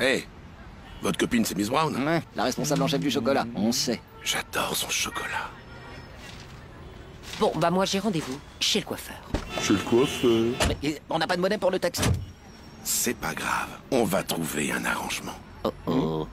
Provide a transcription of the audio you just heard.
Hé Votre copine, c'est Miss Brown Ouais, la responsable en chef du chocolat, on sait. J'adore son chocolat. Bon, bah moi j'ai rendez-vous chez le coiffeur. Chez le coiffeur. Mais on n'a pas de monnaie pour le taxi. C'est pas grave. On va trouver un arrangement. Oh oh.